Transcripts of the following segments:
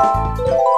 Música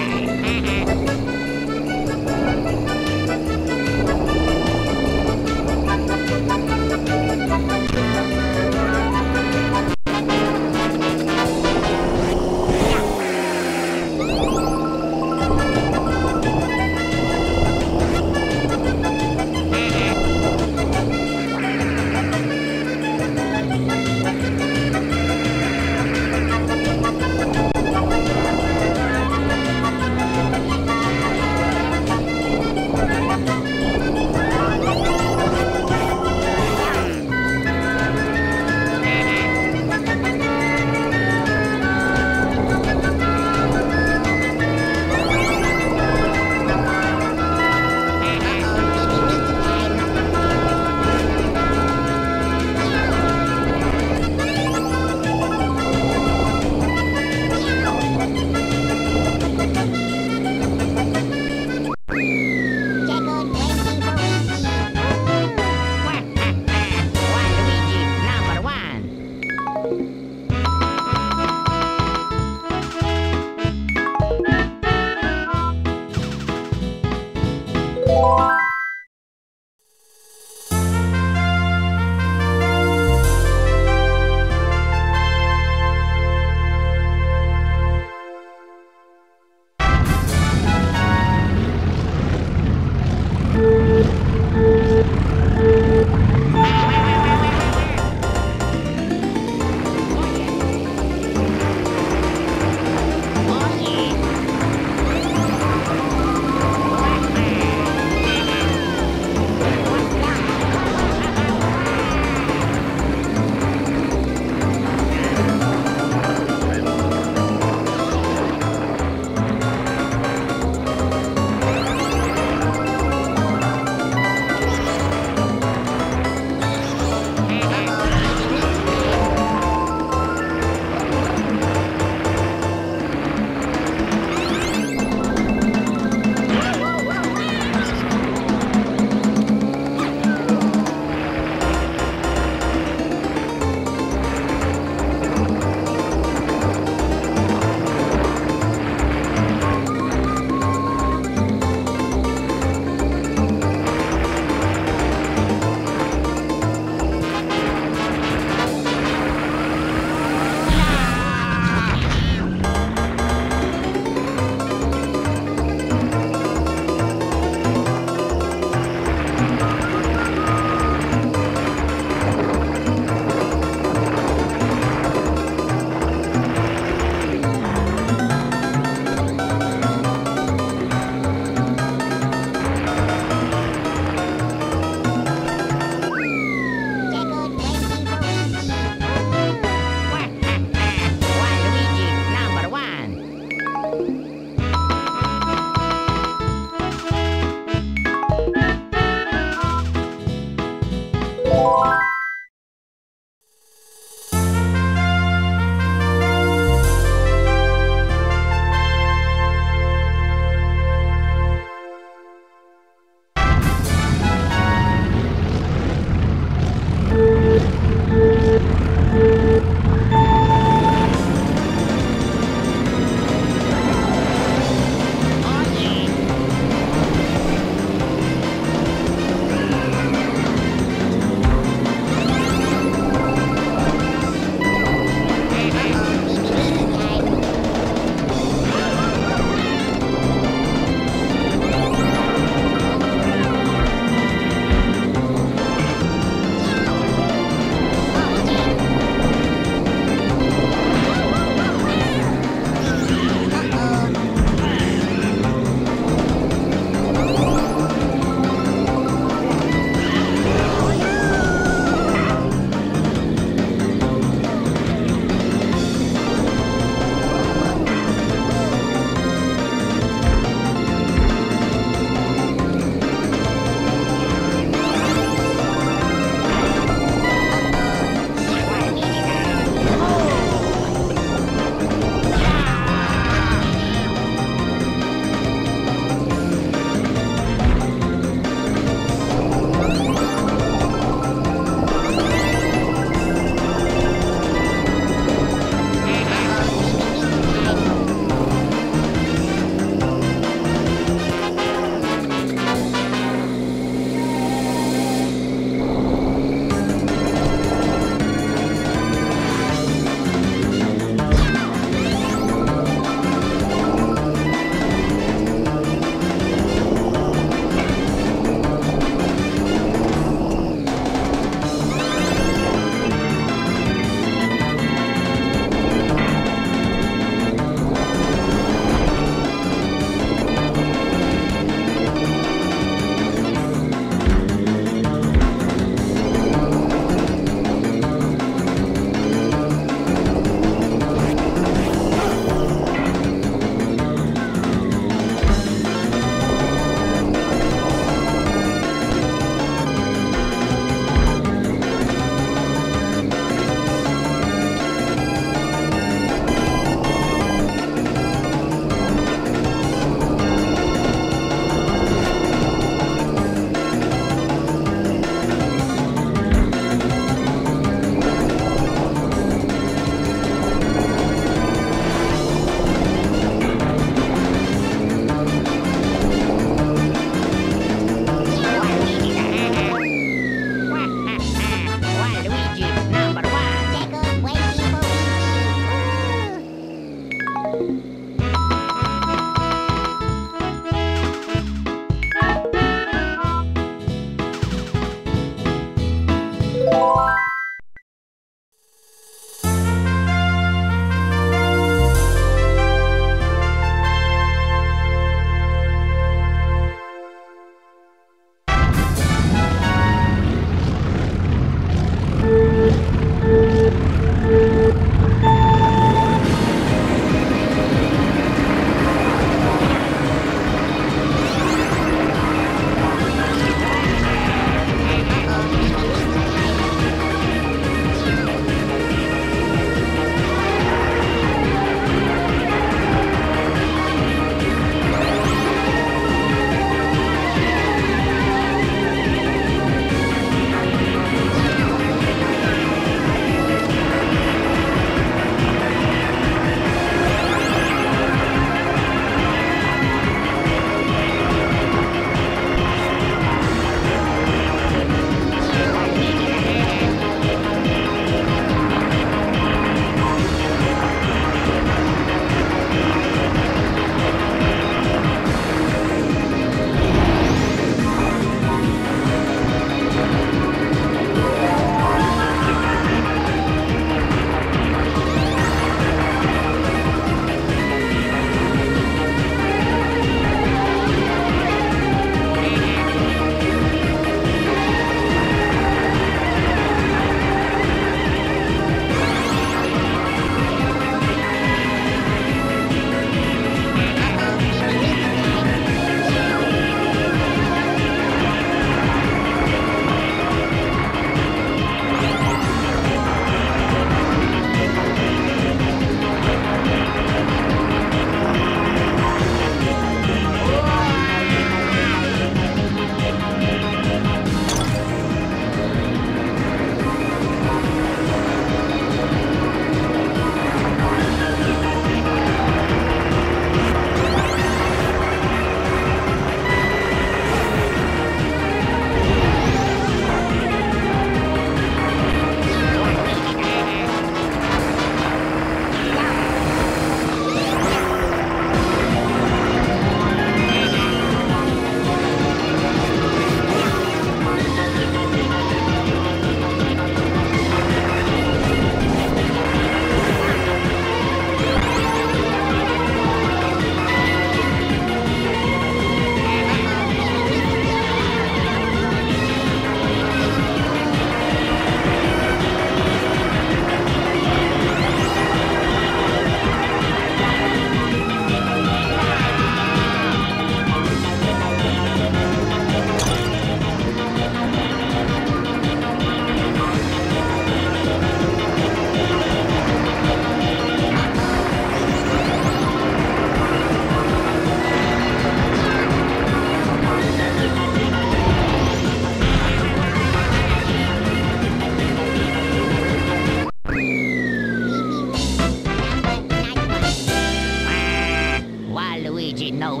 no,